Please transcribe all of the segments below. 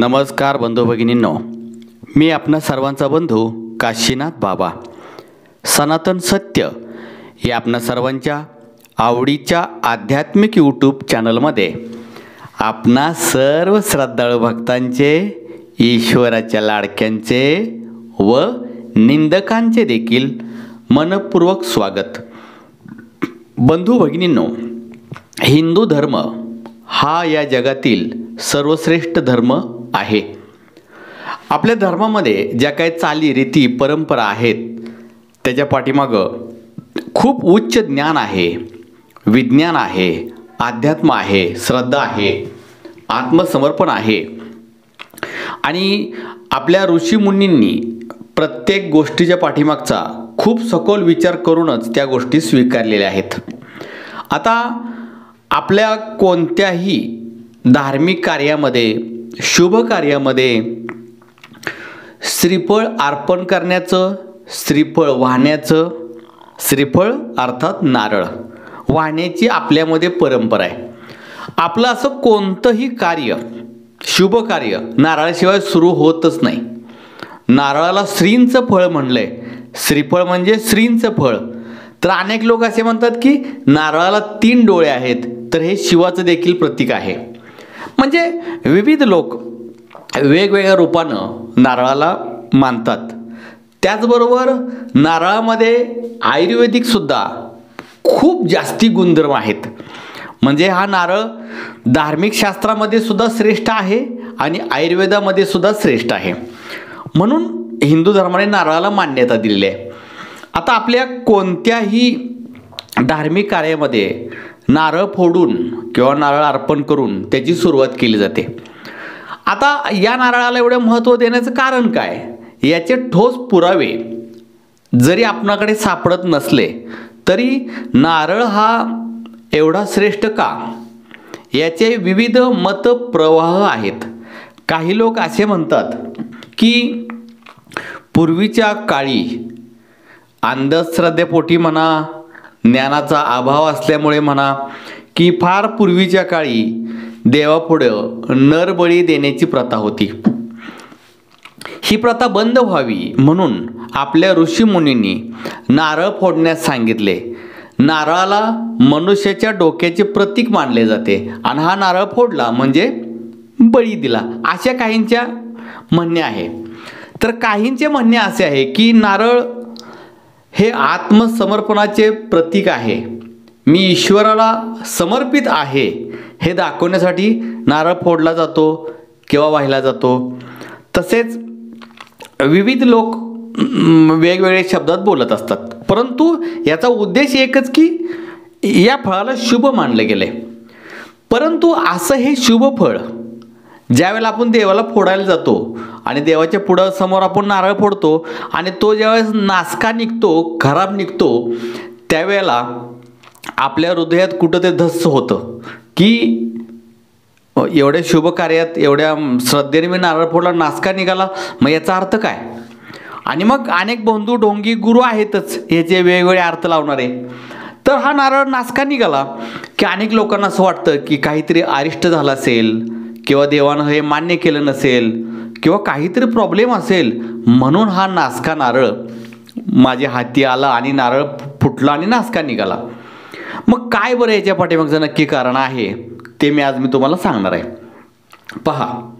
नमस्कार बंधू भगिनींनो. मी आपणा सर्वांचा बंधू काशीनाथ बाबा. सनातन सत्य या आपणा सर्वांच्या आवडीच्या आध्यात्मिक यूट्यूब चॅनलमध्ये आपणा सर्व श्रद्धाळू भक्तांचे ईश्वराच्या लाडक्यांचे व निंदकांचे देखील मनपूर्वक स्वागत. बंधू भगिनींनो हिंदू धर्म हा या जगातील सर्वश्रेष्ठ धर्म आहे. आपल्या धर्मामध्ये ज्या काही चाली रीती परंपरा आहेत त्याच्या पाठीमागं खूप उच्च ज्ञान आहे विज्ञान आहे अध्यात्म आहे श्रद्धा आहे आत्मसमर्पण आहे. आणि आपल्या ऋषीमुनींनी प्रत्येक गोष्टीच्या पाठीमागचा खूप सखोल विचार करूनच त्या गोष्टी स्वीकारलेल्या आहेत. आता आपल्या कोणत्याही धार्मिक कार्यामध्ये शुभ कार्यामध्ये श्रीफळ अर्पण करण्याचं श्रीफळ वाहण्याचं श्रीफळ अर्थात नारळ. वाहण्याची आपल्यामध्ये परंपरा आहे. आपलं असं कोणतंही कार्य शुभ कार्य नारळाशिवाय सुरू होतच नाही. नारळाला श्रींचं फळ म्हणलंय. श्रीफळ म्हणजे श्रींचं फळ. तर अनेक लोक असे म्हणतात की नारळाला तीन डोळे आहेत. तर हे शिवाचं देखील प्रतीक आहे. म्हणजे विविध लोक वेगवेगळ्या रूपानं नारळाला मानतात. त्याचबरोबर नारळामध्ये आयुर्वेदिकसुद्धा खूप जास्ती गुणधर्म आहेत. म्हणजे हा नारळ धार्मिक शास्त्रामध्ये सुद्धा श्रेष्ठ आहे आणि आयुर्वेदामध्ये सुद्धा श्रेष्ठ आहे. म्हणून हिंदू धर्माने नारळाला मान्यता दिलेली आहे. आता आपल्या कोणत्याही धार्मिक कार्यामध्ये नारळ फोडून किंवा नारळ अर्पण करून त्याची सुरुवात केली जाते. आता या नारळाला एवढं महत्त्व देण्याचं कारण काय? याचे ठोस पुरावे. जरी आपणाकडे सापडत नसले तरी नारळ हा एवढा श्रेष्ठ का? याचे विविध मतप्रवाह आहेत. काही लोक असे म्हणतात की पूर्वीच्या काळी अंधश्रद्धेपोटी म्हणा ज्ञानाचा अभाव असल्यामुळे म्हणा की फार पूर्वीच्या काळी देवापुढं नरबळी देण्याची प्रथा होती. ही प्रथा बंद व्हावी म्हणून आपल्या ऋषीमुनींनी नारळ फोडण्यास सांगितले. नारळाला मनुष्याच्या डोक्याचे प्रतीक मानले जाते आणि हा नारळ फोडला म्हणजे बळी दिला. अशा काहींच्या म्हणणे आहे. तर काहींचे म्हणणे असे आहे की नारळ हे आत्मसमर्पणाचे प्रतीक आहे. मी ईश्वराला समर्पित आहे. हे दाखवण्यासाठी नारळ फोडला जातो किंवा वाहिला जातो. तसेच विविध लोक वेगवेगळ्या वेगवेगळे शब्दात बोलत असतात. परंतु याचा उद्देश एकच की या फळाला शुभ मानलं गेलं. आहे परंतु असं हे शुभ फळ ज्यावेळेला आपण देवाला फोडायला जातो आणि देवाच्या पुढं समोर आपण नारळ फोडतो आणि तो ज्यावेळेस नासका निघतो खराब निघतो त्यावेळेला आपल्या हृदयात कुठं ते धस्स होतं. की एवढ्या शुभ कार्यात एवढ्या श्रद्धेने मी नारळ फोडला नासका निघाला मग याचा अर्थ काय? आणि मग अनेक बंधू ढोंगी गुरु आहेतच याचे वेगवेगळे अर्थ लावणारे. तर हा नारळ नासका निघाला की अनेक लोकांना असं वाटतं की काहीतरी अरिष्ट झालं असेल किंवा देवानं हे मान्य केलं नसेल किंवा काहीतरी प्रॉब्लेम असेल म्हणून हा नासका नारळ माझ्या हाती आला आणि नारळ फुटला आणि नासका निघाला. मग काय बरं याच्या पाठीमागचं नक्की कारण आहे? ते मी आज मी तुम्हाला सांगणार आहे. पहा.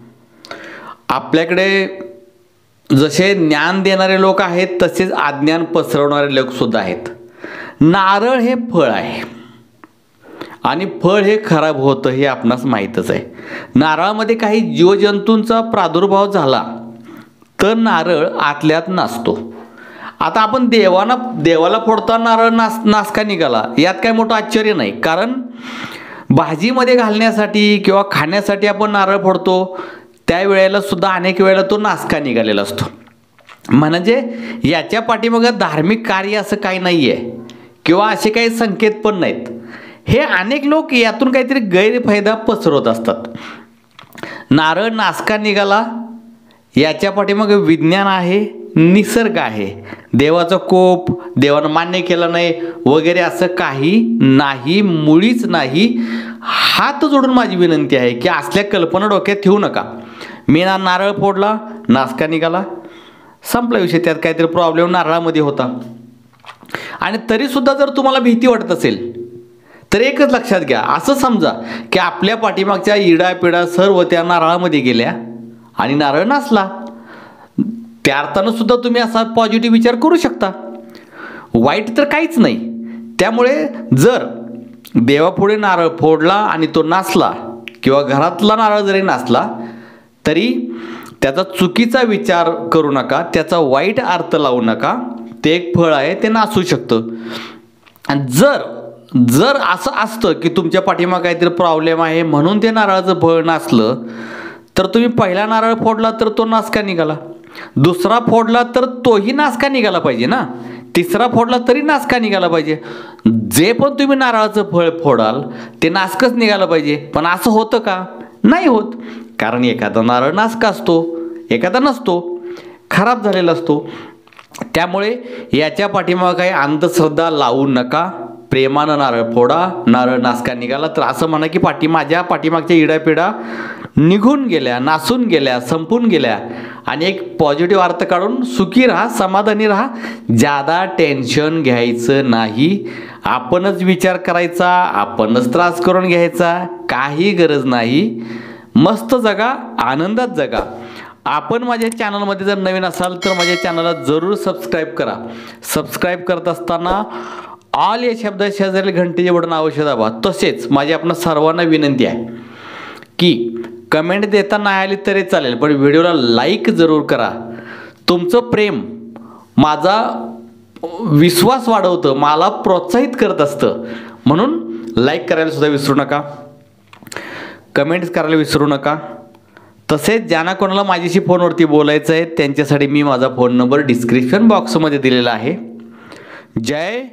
आपल्याकडे जसे ज्ञान देणारे लोक आहेत तसेच अज्ञान पसरवणारे लोकसुद्धा आहेत. नारळ हे फळ आहे. आणि फळ हे खराब होतं हे आपणास माहीतच आहे. नारळामध्ये काही जीवजंतूंचा प्रादुर्भाव झाला तर नारळ आतल्यात नासतो. आता आपण देवाना देवाला फोडताना नारळ नास नासका निघाला. यात काय मोठं आश्चर्य नाही. कारण भाजीमध्ये घालण्यासाठी किंवा खाण्यासाठी आपण नारळ फोडतो त्यावेळेला सुद्धा अनेक वेळेला तो नासका निघालेला असतो. म्हणजे याच्या पाठीमागं धार्मिक कार्य असं काही नाही आहे किंवा असे काही संकेत पण नाहीत. हे अनेक लोक यातून काहीतरी गैरफायदा पसरवत असतात. नारळ नासका निघाला याच्या पाठीमागे विज्ञान आहे निसर्ग आहे. देवाचा कोप देवानं मान्य केलं नाही वगैरे असं काही नाही मुळीच नाही. हात जोडून माझी विनंती आहे की असल्या कल्पना डोक्यात ठेवू नका. मी ना नारळ फोडला नासका निघाला. संपला विषय त्यात काहीतरी प्रॉब्लेम नारळामध्ये होता. आणि तरीसुद्धा जर तुम्हाला भीती वाटत असेल तर एकच लक्षात घ्या. असं समजा की आपल्या पाठीमागच्या इडा पिडा सर्व त्या नारळामध्ये गेल्या आणि नारळ नाचला त्या अर्थानं सुद्धा तुम्ही असा पॉझिटिव्ह विचार करू शकता. वाईट तर काहीच नाही. त्यामुळे जर देवापुढे नारळ फोडला आणि तो नाचला किंवा घरातला नारळ जरी नाचला तरी त्याचा चुकीचा विचार करू नका त्याचा वाईट अर्थ लावू नका. ते एक फळ आहे ते नाचू शकतं. आणि जर जर असं असतं की तुमच्या पाठीमाग काहीतरी प्रॉब्लेम आहे म्हणून ते नारळाचं फळ नाचलं तर तुम्ही पहिला नारळ फोडला तर तो नासका निघाला? दुसरा फोडला तर तोही नासका निघाला पाहिजे ना? तिसरा फोडला तरी नासका निघाला पाहिजे. जे पण तुम्ही नारळाचं फळ फोडाल ते नासकच निघालं पाहिजे. पण असं होतं का? नाही होत. कारण एखादा नारळ नासका असतो एखादा नसतो. खराब झालेला असतो. त्यामुळे याच्या पाठीमागं काही अंधश्रद्धा लावू नका. प्रेमानं नारळ फोडा नारळ नासका निघाला तर असं म्हणा की पाठी माझ्या पाठीमागच्या इडापिडा निघून गेल्या नासून गेल्या संपून गेल्या. आणि एक पॉझिटिव्ह अर्थ काढून सुखी राहा समाधानी राहा जादा टेन्शन घ्यायचं नाही. आपणच विचार करायचा आपणच त्रास करून घ्यायचा काही गरज नाही. मस्त जगा आनंदात जगा. आपण माझ्या चॅनलमध्ये जर नवीन असाल तर माझ्या चॅनलला जरूर सबस्क्राईब करा. सबस्क्राईब करत असताना ऑल या शब्दा शेजारी घंटेचे बटन अवश्य दाबा तसेच माझी आपण सर्वांना विनंती आहे की कमेंट देता नाही आली तरी चालेल पण व्हिडिओला लाईक जरूर करा. तुमचं प्रेम माझा विश्वास वाढवतं मला प्रोत्साहित करत असतं. म्हणून लाईक करायला सुद्धा विसरू नका. कमेंट्स करायला विसरू नका. तसेच ज्यांना कोणाला माझ्याशी फोनवरती बोलायचं आहे त्यांच्यासाठी मी माझा फोन नंबर डिस्क्रिप्शन बॉक्समध्ये दिलेला आहे. जय